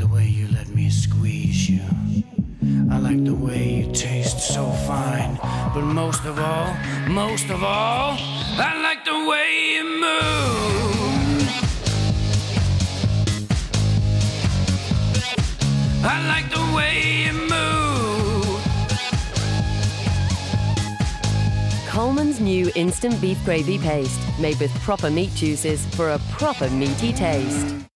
the way you let me squeeze you. I like the way you taste so fine. But most of all, most of all, I like the way you move. I like the way you move. Colman's new instant beef gravy paste, made with proper meat juices for a proper meaty taste.